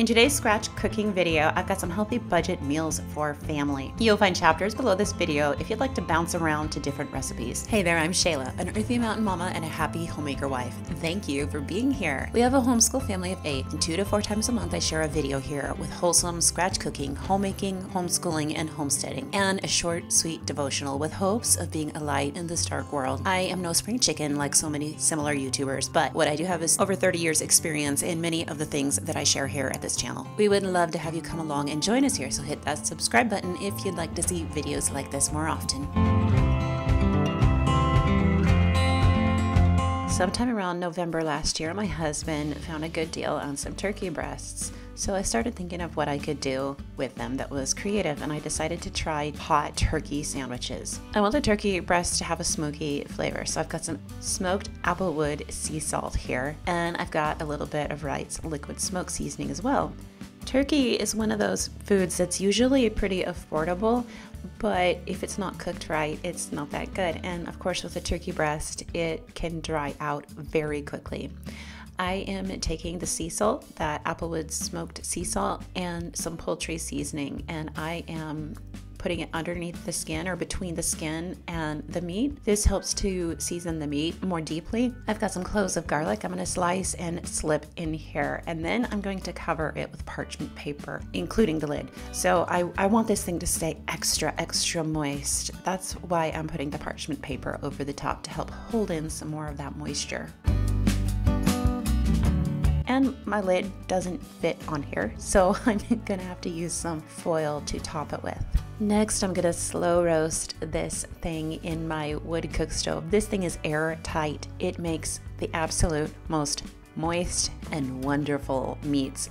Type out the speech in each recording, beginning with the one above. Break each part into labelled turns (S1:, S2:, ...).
S1: In today's scratch cooking video, I've got some healthy budget meals for family. You'll find chapters below this video if you'd like to bounce around to different recipes. Hey there, I'm Shayla, an earthy mountain mama and a happy homemaker wife. Thank you for being here. We have a homeschool family of eight, and two to four times a month I share a video here with wholesome scratch cooking, homemaking, homeschooling, and homesteading, and a short, sweet devotional with hopes of being a light in this dark world. I am no spring chicken like so many similar YouTubers, but what I do have is over 30 years experience in many of the things that I share here at this this channel. We would love to have you come along and join us here, so hit that subscribe button if you'd like to see videos like this more often. Sometime around November last year, my husband found a good deal on some turkey breasts. So I started thinking of what I could do with them that was creative, and I decided to try hot turkey sandwiches. I want the turkey breast to have a smoky flavor, so I've got some smoked applewood sea salt here, and I've got a little bit of Wright's liquid smoke seasoning as well. Turkey is one of those foods that's usually pretty affordable, but if it's not cooked right, it's not that good. And of course, with a turkey breast, it can dry out very quickly. I am taking the sea salt, that Applewood smoked sea salt, and some poultry seasoning, and I am putting it underneath the skin or between the skin and the meat. This helps to season the meat more deeply. I've got some cloves of garlic I'm going to slice and slip in here, and then I'm going to cover it with parchment paper, including the lid. So I, I want this thing to stay extra, extra moist. That's why I'm putting the parchment paper over the top to help hold in some more of that moisture and my lid doesn't fit on here, so I'm gonna have to use some foil to top it with. Next, I'm gonna slow roast this thing in my wood cook stove. This thing is airtight. It makes the absolute most moist and wonderful meats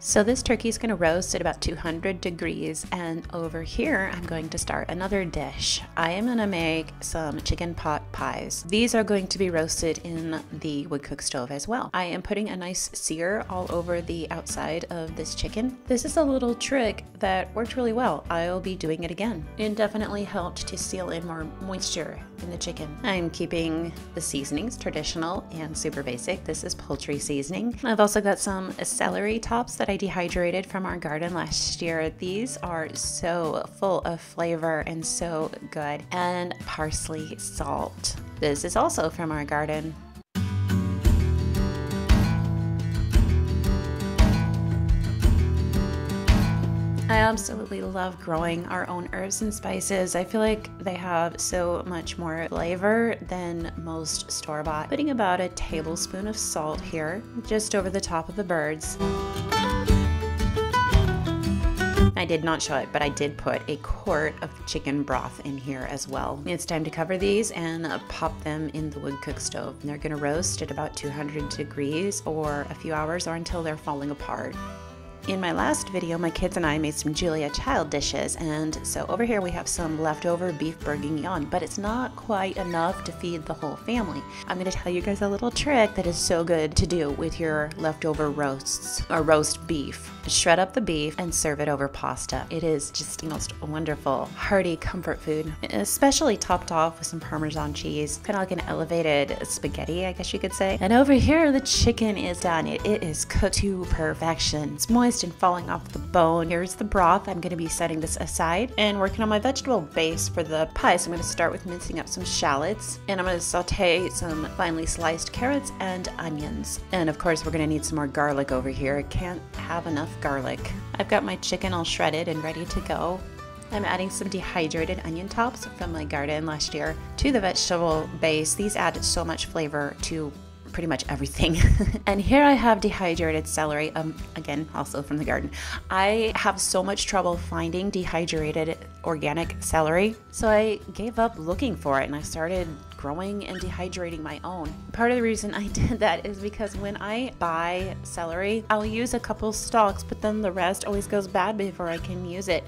S1: so this turkey is going to roast at about 200 degrees and over here I'm going to start another dish. I am going to make some chicken pot pies. These are going to be roasted in the wood cook stove as well. I am putting a nice sear all over the outside of this chicken. This is a little trick that worked really well. I'll be doing it again. It definitely helped to seal in more moisture in the chicken. I'm keeping the seasonings traditional and super basic. This is poultry seasoning. I've also got some celery tops that I dehydrated from our garden last year. These are so full of flavor and so good. And parsley salt. This is also from our garden. I absolutely love growing our own herbs and spices. I feel like they have so much more flavor than most store bought. Putting about a tablespoon of salt here, just over the top of the birds. I did not show it, but I did put a quart of chicken broth in here as well. It's time to cover these and pop them in the wood cook stove. They're gonna roast at about 200 degrees or a few hours or until they're falling apart. In my last video, my kids and I made some Julia Child dishes, and so over here we have some leftover beef bourguignon, but it's not quite enough to feed the whole family. I'm to tell you guys a little trick that is so good to do with your leftover roasts or roast beef. Shred up the beef and serve it over pasta. It is just the most wonderful, hearty comfort food, especially topped off with some Parmesan cheese, kind of like an elevated spaghetti, I guess you could say. And over here, the chicken is done. It, it is cooked to perfection. It's moist and falling off the bone. Here's the broth. I'm going to be setting this aside and working on my vegetable base for the pie. So I'm going to start with mincing up some shallots and I'm going to saute some finely sliced carrots and onions. And of course, we're going to need some more garlic over here. I can't have enough garlic. I've got my chicken all shredded and ready to go. I'm adding some dehydrated onion tops from my garden last year to the vegetable base. These add so much flavor to pretty much everything. and here I have dehydrated celery, um, again, also from the garden. I have so much trouble finding dehydrated organic celery, so I gave up looking for it and I started growing and dehydrating my own. Part of the reason I did that is because when I buy celery, I'll use a couple stalks, but then the rest always goes bad before I can use it.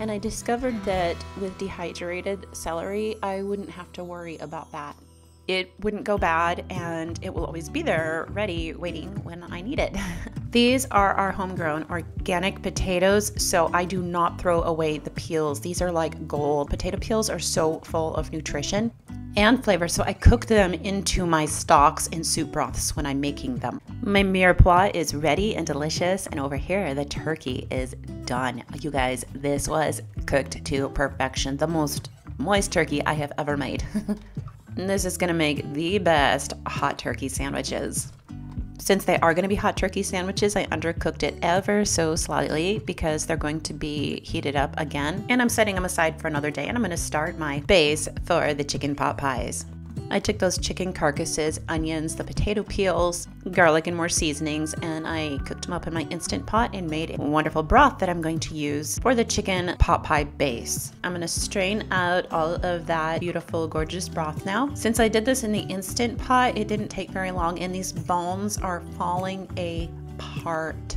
S1: And I discovered that with dehydrated celery, I wouldn't have to worry about that it wouldn't go bad and it will always be there ready waiting when I need it. These are our homegrown organic potatoes, so I do not throw away the peels. These are like gold. Potato peels are so full of nutrition. and flavor, so I cook them into my stocks and soup broths when I'm making them. My mirepoix is ready and delicious, and over here, the turkey is done. You guys, this was cooked to perfection. The most moist turkey I have ever made. this is gonna make the best hot turkey sandwiches. Since they are going to be hot turkey sandwiches, I undercooked it ever so slightly because they're going to be heated up again. And I'm setting them aside for another day and I'm going to start my base for the chicken pot pies. I took those chicken carcasses, onions, the potato peels, garlic, and more seasonings, and I cooked them up in my Instant Pot and made a wonderful broth that I'm going to use for the chicken pot pie base. I'm going to strain out all of that beautiful, gorgeous broth now. Since I did this in the Instant Pot, it didn't take very long, and these bones are falling apart.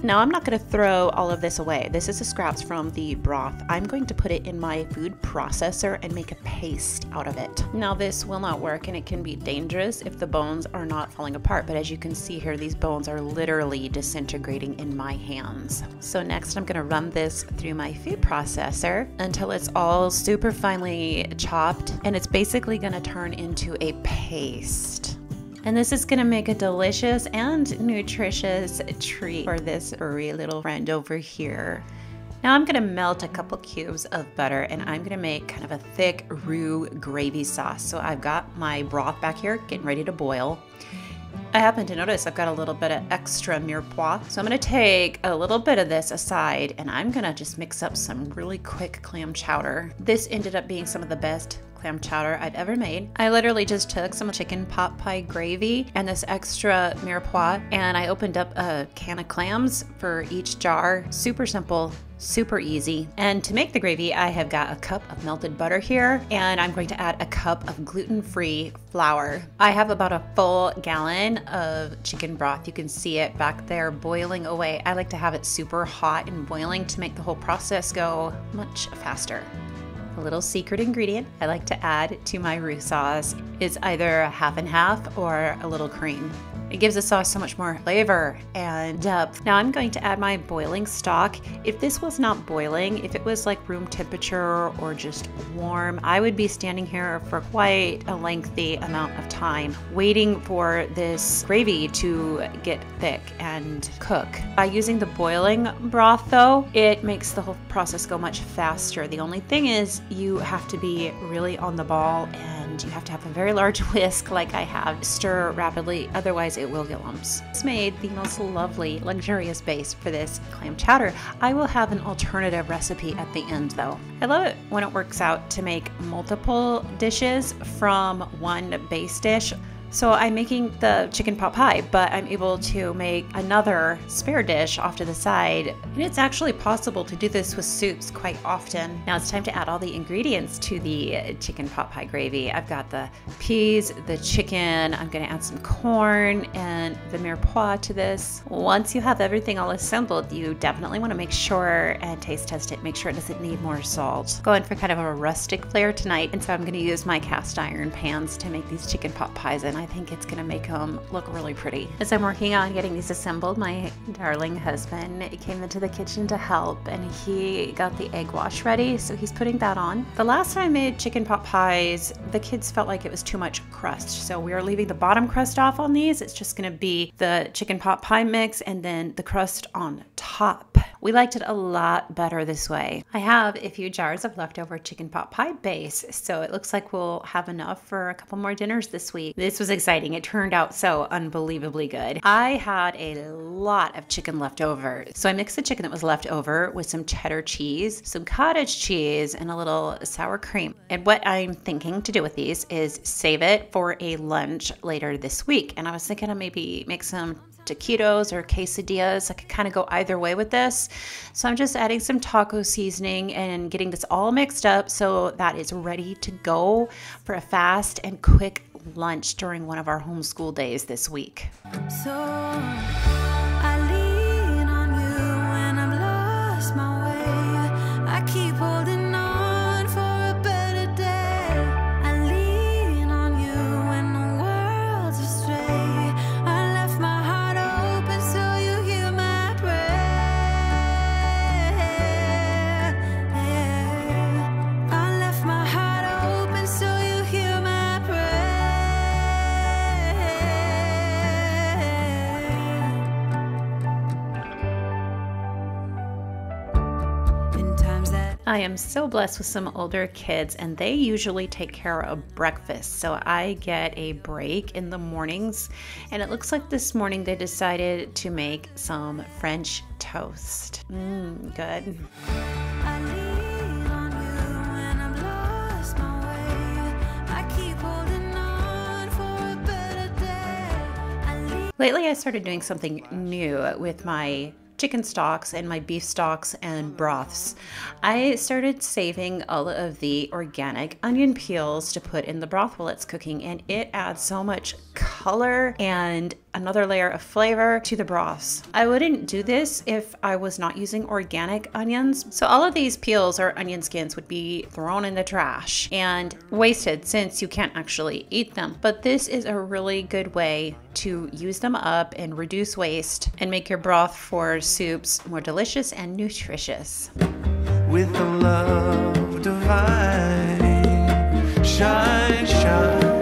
S1: Now I'm not going to throw all of this away. This is the scraps from the broth. I'm going to put it in my food processor and make a paste out of it. Now this will not work and it can be dangerous if the bones are not falling apart, but as you can see here, these bones are literally disintegrating in my hands. So next I'm going to run this through my food processor until it's all super finely chopped and it's basically going to turn into a paste. And this is gonna make a delicious and nutritious treat for this furry little friend over here. Now I'm gonna melt a couple cubes of butter and I'm gonna make kind of a thick roux gravy sauce. So I've got my broth back here getting ready to boil. I happen to notice I've got a little bit of extra mirepoix. So I'm gonna take a little bit of this aside and I'm gonna just mix up some really quick clam chowder. This ended up being some of the best clam chowder I've ever made. I literally just took some chicken pot pie gravy and this extra mirepoix and I opened up a can of clams for each jar. Super simple, super easy. And to make the gravy, I have got a cup of melted butter here, and I'm going to add a cup of gluten-free flour. I have about a full gallon of chicken broth. You can see it back there boiling away. I like to have it super hot and boiling to make the whole process go much faster. A little secret ingredient I like to add to my roux sauce is either a half and half or a little cream. It gives the sauce so much more flavor and depth. Now I'm going to add my boiling stock. If this was not boiling, if it was like room temperature or just warm, I would be standing here for quite a lengthy amount of time waiting for this gravy to get thick and cook. By using the boiling broth though, it makes the whole process go much faster. The only thing is you have to be really on the ball and you have to have a very large whisk like I have. Stir rapidly, otherwise it will get lumps. It's made the most lovely, luxurious base for this clam chowder. I will have an alternative recipe at the end though. I love it when it works out to make multiple dishes from one base dish. So I'm making the chicken pot pie, but I'm able to make another spare dish off to the side. And it's actually possible to do this with soups quite often. Now it's time to add all the ingredients to the chicken pot pie gravy. I've got the peas, the chicken, I'm gonna add some corn and the mirepoix to this. Once you have everything all assembled, you definitely wanna make sure and taste test it, make sure it doesn't need more salt. Going for kind of a rustic flair tonight, and so I'm gonna use my cast iron pans to make these chicken pot pies in. I think it's gonna make them look really pretty. As I'm working on getting these assembled, my darling husband came into the kitchen to help and he got the egg wash ready, so he's putting that on. The last time I made chicken pot pies, the kids felt like it was too much crust, so we are leaving the bottom crust off on these. It's just gonna be the chicken pot pie mix and then the crust on top. We liked it a lot better this way. I have a few jars of leftover chicken pot pie base, so it looks like we'll have enough for a couple more dinners this week. This was exciting. It turned out so unbelievably good. I had a lot of chicken left over, so I mixed the chicken that was left over with some cheddar cheese, some cottage cheese, and a little sour cream. And what I'm thinking to do with these is save it for a lunch later this week. And I was thinking of maybe make some taquitos or quesadillas. I could kind of go either way with this. So I'm just adding some taco seasoning and getting this all mixed up so that it's ready to go for a fast and quick lunch during one of our homeschool days this week. So I lean on you when I'm lost my way. I keep I am so blessed with some older kids, and they usually take care of breakfast. So I get a break in the mornings. And it looks like this morning they decided to make some French toast. Mmm, good. Lately, I started doing something new with my chicken stocks and my beef stocks and broths. I started saving all of the organic onion peels to put in the broth while it's cooking, and it adds so much color and another layer of flavor to the broths. I wouldn't do this if I was not using organic onions. So all of these peels or onion skins would be thrown in the trash and wasted since you can't actually eat them. But this is a really good way to use them up and reduce waste and make your broth for soups more delicious and nutritious. With the love divine, shine, shine,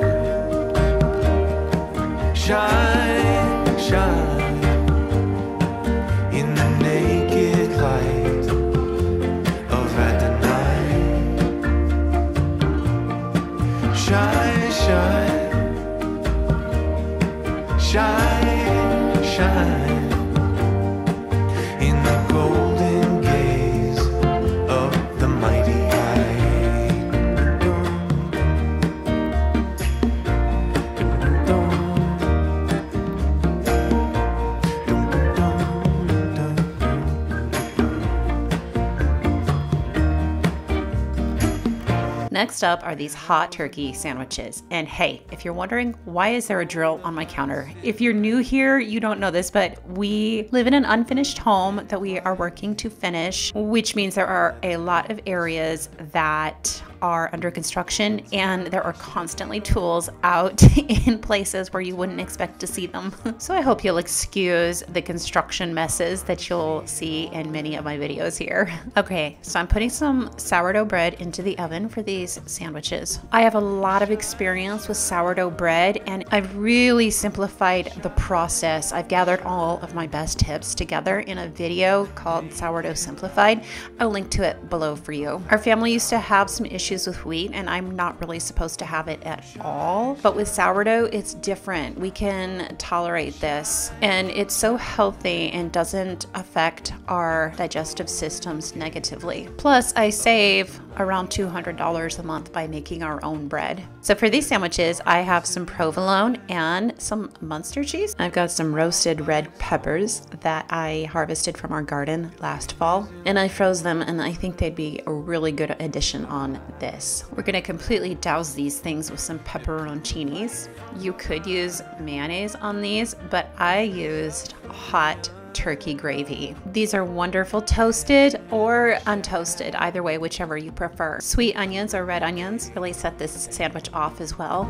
S1: Next up are these hot turkey sandwiches. And hey, if you're wondering why is there a drill on my counter? If you're new here, you don't know this, but we live in an unfinished home that we are working to finish, which means there are a lot of areas that are under construction and there are constantly tools out in places where you wouldn't expect to see them. so I hope you'll excuse the construction messes that you'll see in many of my videos here. Okay, so I'm putting some sourdough bread into the oven for these sandwiches. I have a lot of experience with sourdough bread and I've really simplified the process. I've gathered all of my best tips together in a video called Sourdough Simplified. I'll link to it below for you. Our family used to have some issues issues with wheat, and I'm not really supposed to have it at all. But with sourdough, it's different. We can tolerate this, and it's so healthy and doesn't affect our digestive systems negatively. Plus, I save around $200 a month by making our own bread. So for these sandwiches, I have some provolone and some Munster cheese. I've got some roasted red peppers that I harvested from our garden last fall, and I froze them, and I think they'd be a really good addition on this. We're gonna completely douse these things with some pepperoncinis. You could use mayonnaise on these, but I used hot turkey gravy. These are wonderful toasted or untoasted, either way, whichever you prefer. Sweet onions or red onions really set this sandwich off as well.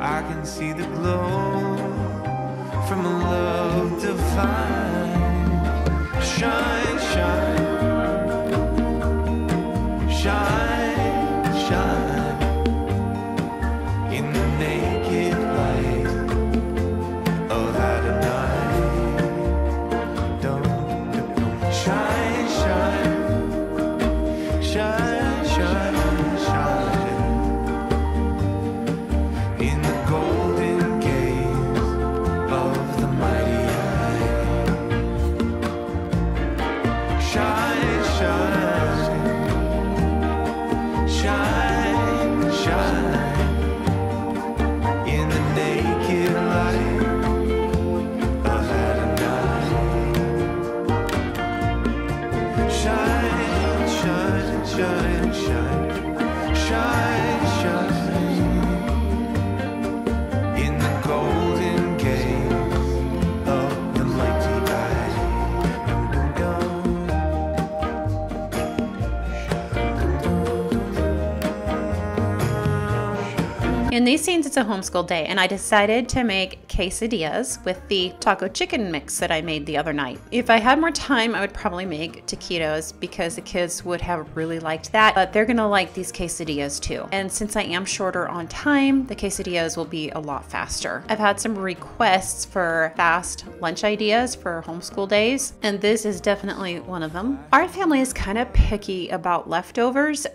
S1: I can see the glow from a love divine. Shine, shine. shine. In these scenes, it's a homeschool day, and I decided to make quesadillas with the taco chicken mix that I made the other night. If I had more time, I would probably make taquitos because the kids would have really liked that, but they're gonna like these quesadillas too. And since I am shorter on time, the quesadillas will be a lot faster. I've had some requests for fast lunch ideas for homeschool days, and this is definitely one of them. Our family is kind of picky about leftovers.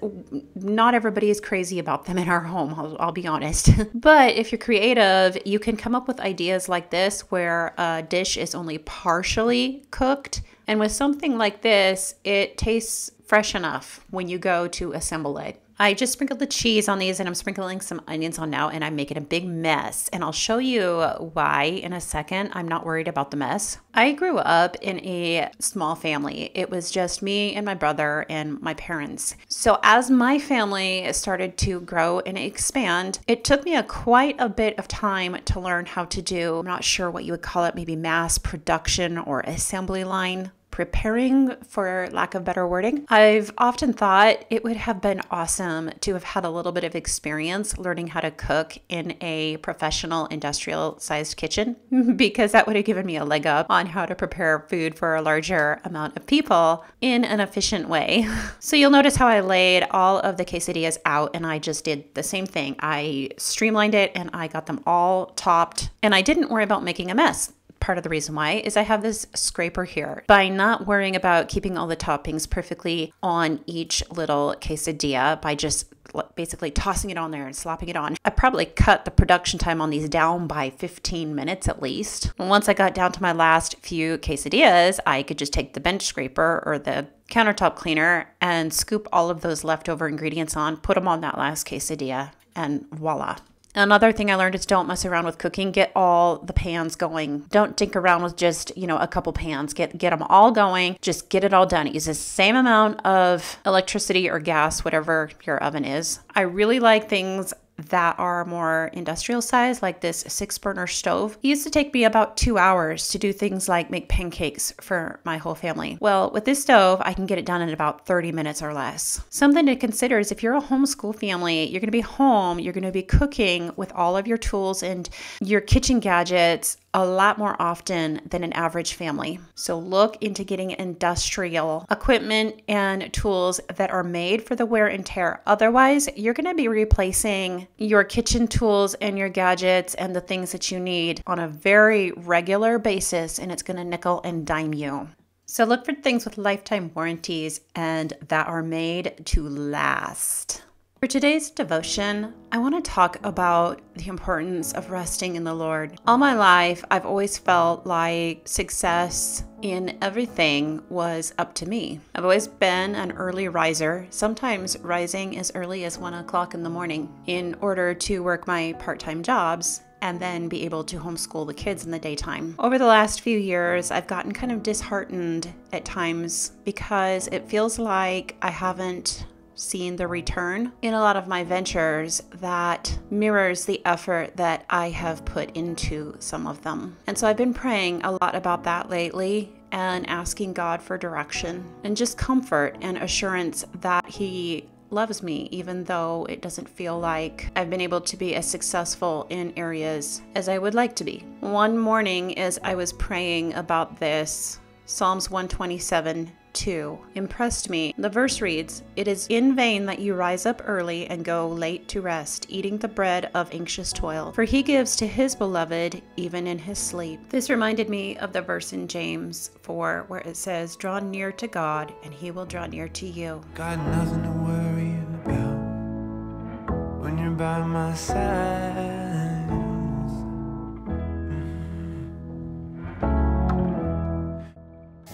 S1: Not everybody is crazy about them in our home, I'll, I'll be honest. but if you're creative, you can come up with ideas like this where a dish is only partially cooked. And with something like this, it tastes fresh enough when you go to assemble it. I just sprinkled the cheese on these and I'm sprinkling some onions on now and I'm making a big mess. And I'll show you why in a second. I'm not worried about the mess. I grew up in a small family. It was just me and my brother and my parents. So as my family started to grow and expand, it took me a quite a bit of time to learn how to do, I'm not sure what you would call it, maybe mass production or assembly line preparing, for lack of better wording. I've often thought it would have been awesome to have had a little bit of experience learning how to cook in a professional industrial sized kitchen because that would have given me a leg up on how to prepare food for a larger amount of people in an efficient way. So you'll notice how I laid all of the quesadillas out and I just did the same thing. I streamlined it and I got them all topped and I didn't worry about making a mess part of the reason why is I have this scraper here. By not worrying about keeping all the toppings perfectly on each little quesadilla by just basically tossing it on there and slapping it on. I probably cut the production time on these down by 15 minutes at least. once I got down to my last few quesadillas, I could just take the bench scraper or the countertop cleaner and scoop all of those leftover ingredients on, put them on that last quesadilla, and voila, Another thing I learned is don't mess around with cooking. Get all the pans going. Don't dink around with just, you know, a couple pans. Get get them all going. Just get it all done. Use the same amount of electricity or gas, whatever your oven is. I really like things that are more industrial size, like this six burner stove. It used to take me about two hours to do things like make pancakes for my whole family. Well, with this stove, I can get it done in about 30 minutes or less. Something to consider is if you're a homeschool family, you're gonna be home, you're gonna be cooking with all of your tools and your kitchen gadgets a lot more often than an average family. So look into getting industrial equipment and tools that are made for the wear and tear. Otherwise, you're going to be replacing your kitchen tools and your gadgets and the things that you need on a very regular basis, and it's going to nickel and dime you. So look for things with lifetime warranties and that are made to last. For today's devotion, I want to talk about the importance of resting in the Lord. All my life, I've always felt like success in everything was up to me. I've always been an early riser, sometimes rising as early as one o'clock in the morning in order to work my part time jobs and then be able to homeschool the kids in the daytime. Over the last few years, I've gotten kind of disheartened at times because it feels like I haven't seen the return in a lot of my ventures that mirrors the effort that I have put into some of them. And so I've been praying a lot about that lately and asking God for direction and just comfort and assurance that He loves me, even though it doesn't feel like I've been able to be as successful in areas as I would like to be. One morning, as I was praying about this, Psalms 127 2 impressed me. The verse reads, It is in vain that you rise up early and go late to rest, eating the bread of anxious toil, for he gives to his beloved even in his sleep. This reminded me of the verse in James 4 where it says, Draw near to God, and he will draw near to you.
S2: Got nothing to worry about when you're by my side.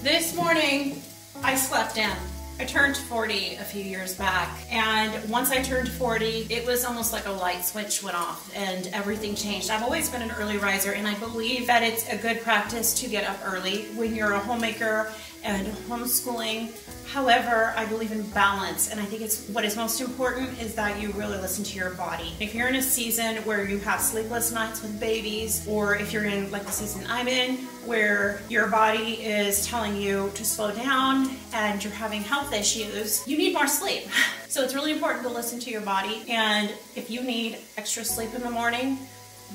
S1: This morning, I slept in. I turned 40 a few years back, and once I turned 40, it was almost like a light switch went off and everything changed. I've always been an early riser, and I believe that it's a good practice to get up early when you're a homemaker and homeschooling. However, I believe in balance, and I think it's what is most important is that you really listen to your body. If you're in a season where you have sleepless nights with babies, or if you're in like the season I'm in, where your body is telling you to slow down and you're having health issues, you need more sleep. So it's really important to listen to your body, and if you need extra sleep in the morning,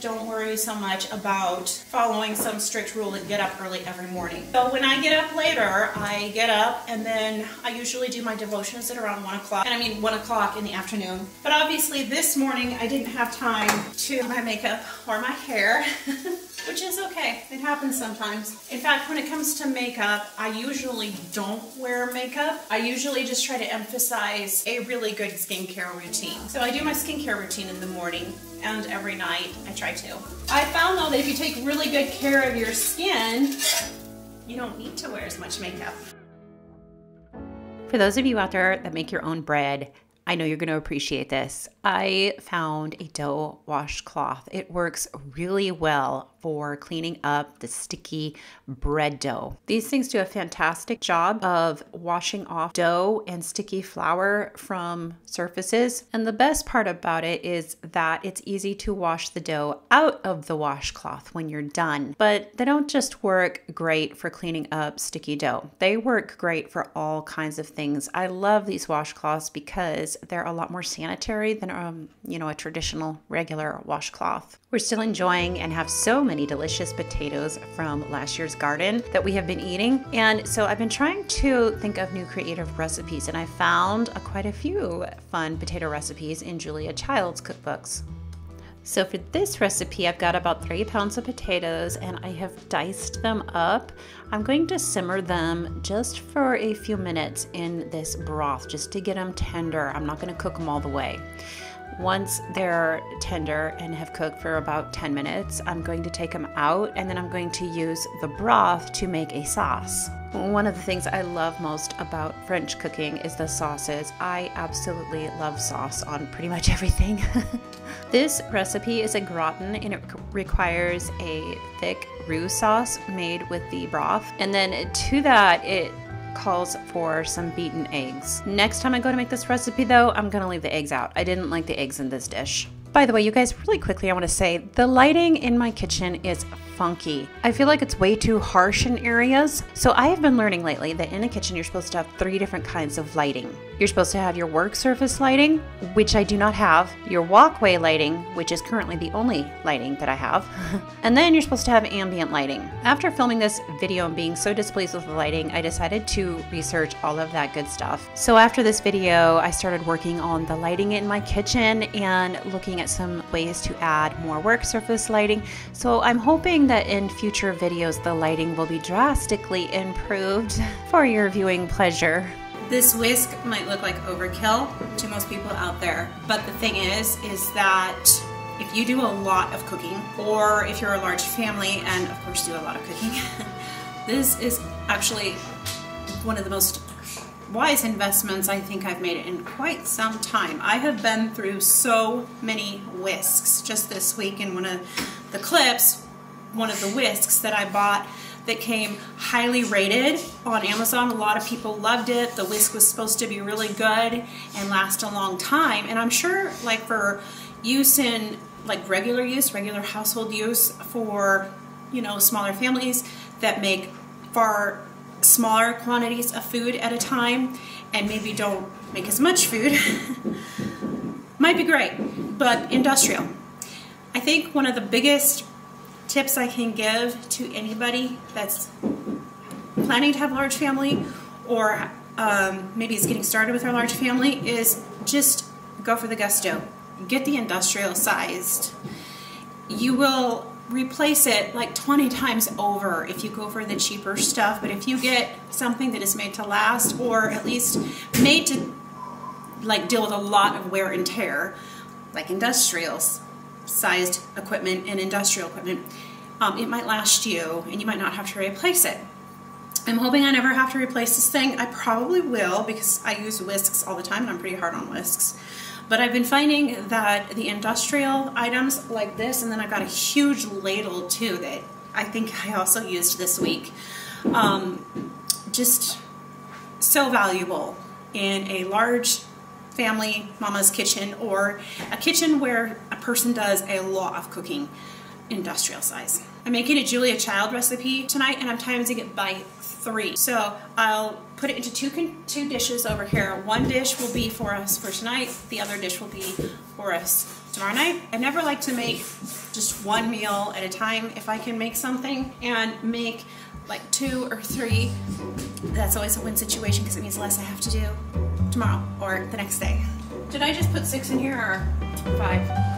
S1: don't worry so much about following some strict rule and get up early every morning. So when I get up later, I get up and then I usually do my devotions at around one o'clock. And I mean one o'clock in the afternoon. But obviously this morning I didn't have time to do my makeup or my hair. which is okay. It happens sometimes. In fact, when it comes to makeup, I usually don't wear makeup. I usually just try to emphasize a really good skincare routine. So I do my skincare routine in the morning and every night I try to. I found though that if you take really good care of your skin, you don't need to wear as much makeup.
S3: For those of you out there that make your own bread, I know you're going to appreciate this. I found a dough washcloth. It works really well for cleaning up the sticky bread dough. These things do a fantastic job of washing off dough and sticky flour from surfaces. And the best part about it is that it's easy to wash the dough out of the washcloth when you're done. But they don't just work great for cleaning up sticky dough, they work great for all kinds of things. I love these washcloths because they're a lot more sanitary than um, you know, a traditional regular washcloth. We're still enjoying and have so many delicious potatoes from last year's garden that we have been eating. And so I've been trying to think of new creative recipes, and I found a, quite a few fun potato recipes in Julia Child's cookbooks. So for this recipe, I've got about three pounds of potatoes and I have diced them up. I'm going to simmer them just for a few minutes in this broth, just to get them tender. I'm not gonna cook them all the way. Once they're tender and have cooked for about 10 minutes, I'm going to take them out and then I'm going to use the broth to make a sauce. One of the things I love most about French cooking is the sauces. I absolutely love sauce on pretty much everything. this recipe is a gratin and it requires a thick roux sauce made with the broth. And then to that, it calls for some beaten eggs. Next time I go to make this recipe though, I'm gonna leave the eggs out. I didn't like the eggs in this dish. By the way, you guys, really quickly, I wanna say the lighting in my kitchen is funky. I feel like it's way too harsh in areas. So I have been learning lately that in a kitchen, you're supposed to have three different kinds of lighting. You're supposed to have your work surface lighting, which I do not have, your walkway lighting, which is currently the only lighting that I have, and then you're supposed to have ambient lighting. After filming this video and being so displeased with the lighting, I decided to research all of that good stuff. So after this video, I started working on the lighting in my kitchen and looking at some ways to add more work surface lighting. So I'm hoping that in future videos, the lighting will be drastically improved for your viewing pleasure.
S1: This whisk might look like overkill to most people out there, but the thing is, is that if you do a lot of cooking, or if you're a large family and of course do a lot of cooking, this is actually one of the most wise investments I think I've made in quite some time. I have been through so many whisks just this week in one of the clips, one of the whisks that I bought that came highly rated on Amazon. A lot of people loved it. The whisk was supposed to be really good and last a long time. And I'm sure like for use in like regular use, regular household use for, you know, smaller families that make far smaller quantities of food at a time and maybe don't make as much food might be great, but industrial. I think one of the biggest tips I can give to anybody that's planning to have a large family or um, maybe is getting started with their large family is just go for the gusto. Get the industrial sized. You will replace it like 20 times over if you go for the cheaper stuff, but if you get something that is made to last or at least made to like deal with a lot of wear and tear, like industrials, sized equipment and industrial equipment, um, it might last you and you might not have to replace it. I'm hoping I never have to replace this thing. I probably will because I use whisks all the time and I'm pretty hard on whisks. But I've been finding that the industrial items like this, and then I've got a huge ladle too that I think I also used this week, um, just
S4: so valuable in a large family mama's kitchen or a kitchen where person does a lot of cooking industrial size. I'm making a Julia Child recipe tonight and I'm timesing it by three. So I'll put it into two, two dishes over here. One dish will be for us for tonight. The other dish will be for us tomorrow night. I never like to make just one meal at a time. If I can make something and make like two or three, that's always a win situation because it means less I have to do tomorrow or the next day. Did I just put six in here or five?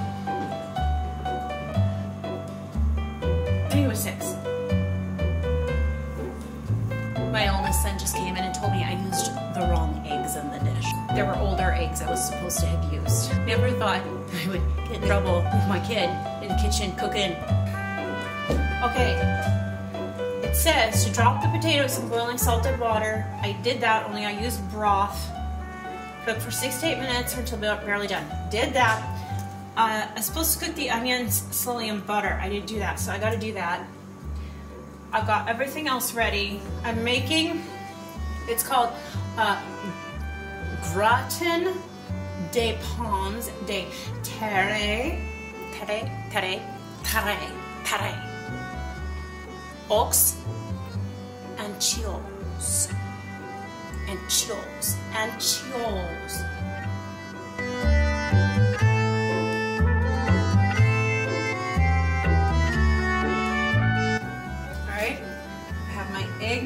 S4: I was six. My oldest son just came in and told me I used the wrong eggs in the dish. There were older eggs I was supposed to have used. Never thought I would get in trouble with my kid in the kitchen cooking. Okay, it says to drop the potatoes in boiling salted water. I did that, only I used broth. Cook for six to eight minutes until barely done. Did that. Uh, I'm supposed to cook the onions slowly in butter. I didn't do that, so I gotta do that. I've got everything else ready. I'm making, it's called uh, gratin de pommes de terre, terre, terre, terre, terre, ox and chills, and chills, and chills.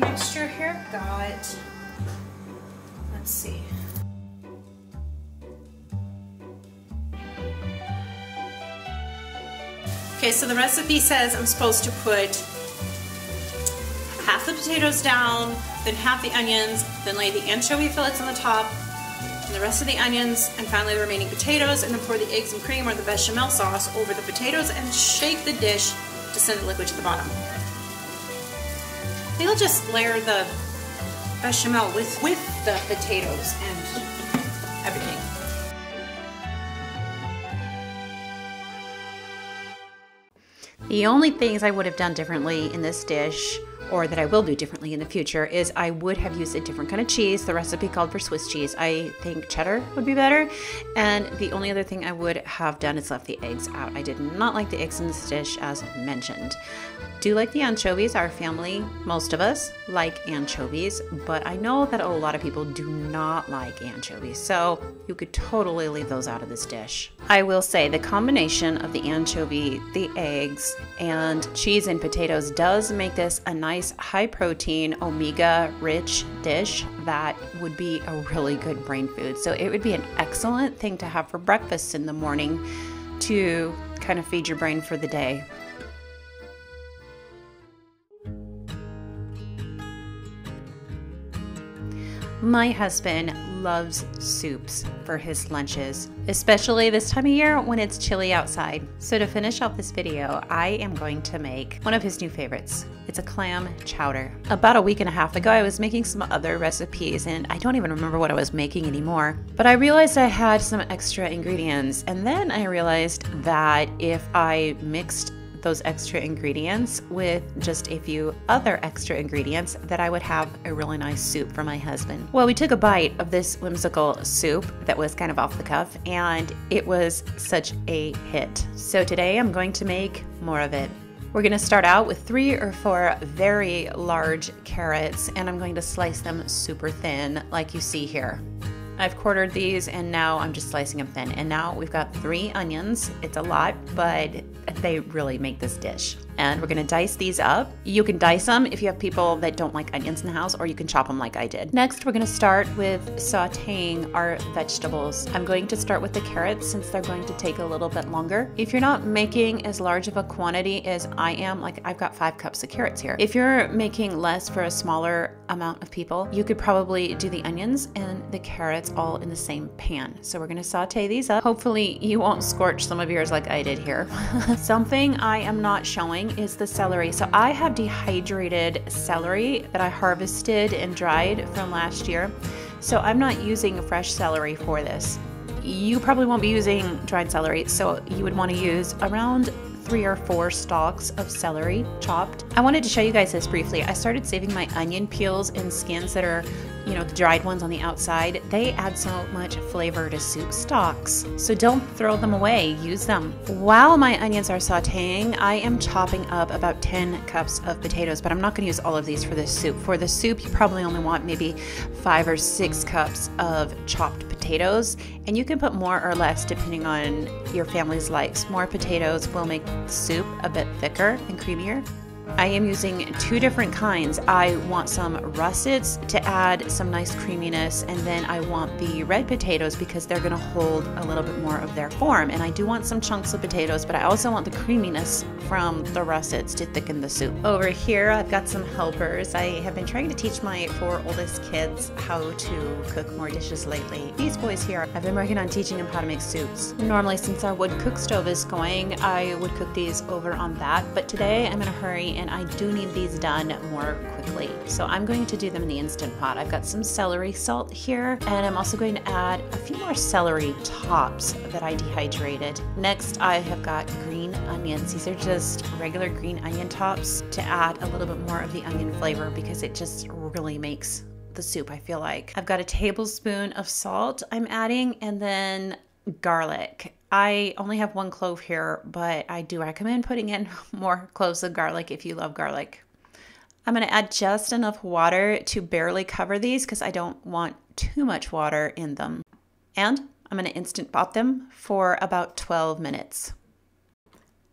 S4: Mixture here. Got, let's see. Okay, so the recipe says I'm supposed to put half the potatoes down, then half the onions, then lay the anchovy fillets on the top, and the rest of the onions, and finally the remaining potatoes, and then pour the eggs and cream or the bechamel sauce over the potatoes and shake the dish to send the liquid to the bottom think I'll just layer the bechamel with, with the potatoes and everything.
S1: The only things I would have done differently in this dish or that I will do differently in the future is I would have used a different kind of cheese. The recipe called for Swiss cheese. I think cheddar would be better. And the only other thing I would have done is left the eggs out. I did not like the eggs in this dish as mentioned do like the anchovies. Our family, most of us, like anchovies, but I know that a lot of people do not like anchovies, so you could totally leave those out of this dish. I will say the combination of the anchovy, the eggs, and cheese and potatoes does make this a nice high protein, omega rich dish that would be a really good brain food. So it would be an excellent thing to have for breakfast in the morning to kind of feed your brain for the day. My husband loves soups for his lunches, especially this time of year when it's chilly outside. So to finish off this video, I am going to make one of his new favorites. It's a clam chowder. About a week and a half ago, I was making some other recipes and I don't even remember what I was making anymore. But I realized I had some extra ingredients and then I realized that if I mixed those extra ingredients with just a few other extra ingredients that I would have a really nice soup for my husband. Well, we took a bite of this whimsical soup that was kind of off the cuff and it was such a hit. So today I'm going to make more of it. We're going to start out with three or four very large carrots and I'm going to slice them super thin like you see here. I've quartered these and now I'm just slicing them thin. And now we've got three onions. It's a lot, but they really make this dish. And we're gonna dice these up. You can dice them if you have people that don't like onions in the house, or you can chop them like I did. Next, we're gonna start with sauteing our vegetables. I'm going to start with the carrots since they're going to take a little bit longer. If you're not making as large of a quantity as I am, like I've got five cups of carrots here. If you're making less for a smaller amount of people, you could probably do the onions and the carrots all in the same pan. So we're gonna saute these up. Hopefully you won't scorch some of yours like I did here. Something I am not showing is the celery. So I have dehydrated celery that I harvested and dried from last year. So I'm not using fresh celery for this. You probably won't be using dried celery, so you would want to use around three or four stalks of celery chopped. I wanted to show you guys this briefly. I started saving my onion peels and skins that are you know, the dried ones on the outside, they add so much flavor to soup stocks. So don't throw them away, use them. While my onions are sauteing, I am chopping up about 10 cups of potatoes, but I'm not gonna use all of these for this soup. For the soup, you probably only want maybe five or six cups of chopped potatoes, and you can put more or less depending on your family's likes. More potatoes will make soup a bit thicker and creamier. I am using two different kinds. I want some russets to add some nice creaminess, and then I want the red potatoes because they're gonna hold a little bit more of their form. And I do want some chunks of potatoes, but I also want the creaminess from the russets to thicken the soup. Over here, I've got some helpers. I have been trying to teach my four oldest kids how to cook more dishes lately. These boys here, I've been working on teaching them how to make soups. Normally, since our wood cook stove is going, I would cook these over on that, but today I'm in a hurry and I do need these done more quickly. So I'm going to do them in the Instant Pot. I've got some celery salt here, and I'm also going to add a few more celery tops that I dehydrated. Next, I have got green onions. These are just regular green onion tops to add a little bit more of the onion flavor because it just really makes the soup, I feel like. I've got a tablespoon of salt I'm adding, and then garlic. I only have one clove here, but I do recommend putting in more cloves of garlic if you love garlic. I'm going to add just enough water to barely cover these because I don't want too much water in them. And I'm going to instant pot them for about 12 minutes.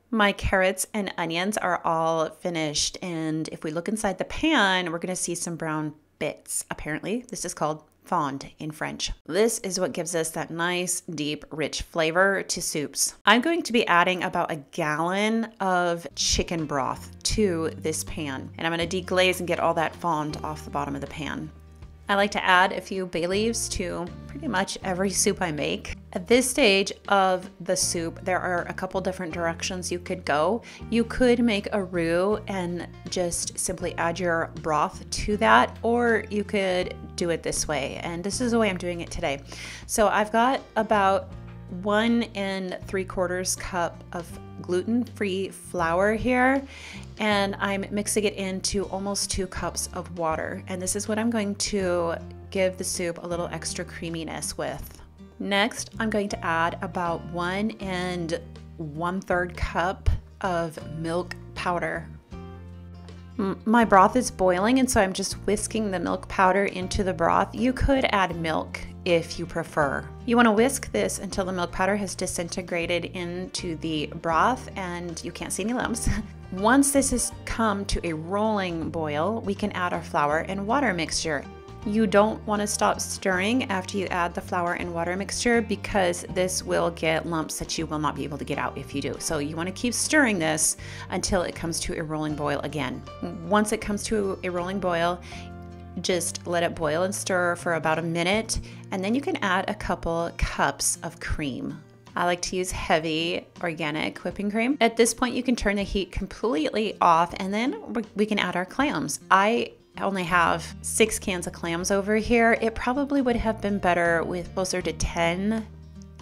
S1: My carrots and onions are all finished, and if we look inside the pan, we're going to see some brown bits. Apparently, this is called fond in French. This is what gives us that nice, deep, rich flavor to soups. I'm going to be adding about a gallon of chicken broth to this pan, and I'm going to deglaze and get all that fond off the bottom of the pan. I like to add a few bay leaves to pretty much every soup I make. At this stage of the soup, there are a couple different directions you could go. You could make a roux and just simply add your broth to that, or you could do it this way. And this is the way I'm doing it today. So I've got about one and three quarters cup of gluten-free flour here and I'm mixing it into almost two cups of water. And this is what I'm going to give the soup a little extra creaminess with. Next, I'm going to add about one and one third cup of milk powder. My broth is boiling and so I'm just whisking the milk powder into the broth. You could add milk if you prefer. You want to whisk this until the milk powder has disintegrated into the broth and you can't see any lumps. Once this has come to a rolling boil, we can add our flour and water mixture. You don't want to stop stirring after you add the flour and water mixture because this will get lumps that you will not be able to get out if you do. So you want to keep stirring this until it comes to a rolling boil again. Once it comes to a rolling boil, just let it boil and stir for about a minute, and then you can add a couple cups of cream. I like to use heavy organic whipping cream. At this point, you can turn the heat completely off and then we can add our clams. I only have six cans of clams over here. It probably would have been better with closer to 10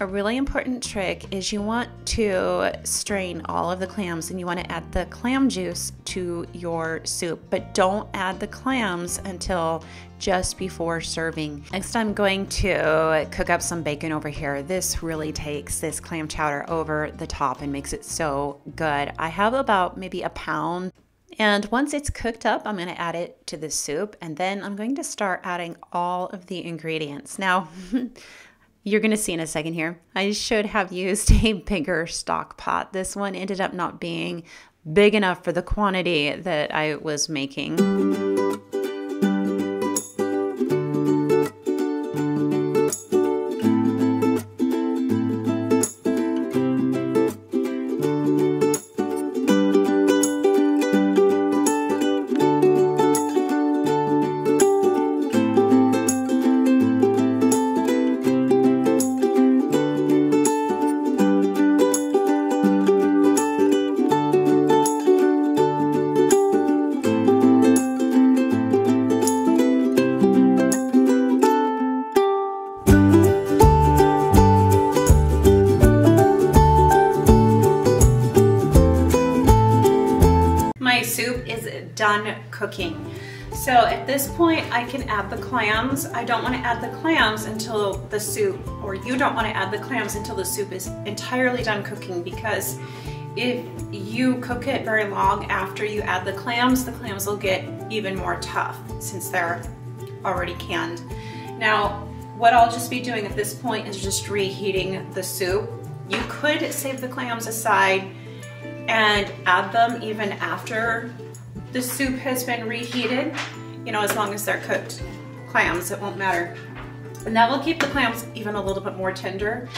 S1: a really important trick is you want to strain all of the clams and you want to add the clam juice to your soup, but don't add the clams until just before serving. Next, I'm going to cook up some bacon over here. This really takes this clam chowder over the top and makes it so good. I have about maybe a pound and once it's cooked up, I'm going to add it to the soup and then I'm going to start adding all of the ingredients. Now, You're going to see in a second here. I should have used a bigger stock pot. This one ended up not being big enough for the quantity that I was making. This point, I can add the clams. I don't wanna add the clams until the soup, or you don't wanna add the clams until the soup is entirely done cooking because if you cook it very long after you add the clams, the clams will get even more tough since they're already canned. Now, what I'll just be doing at this point is just reheating the soup. You could save the clams aside and add them even after the soup has been reheated, you know, as long as they're cooked clams, it won't matter. And that will keep the clams even a little bit more tender.